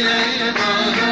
yeah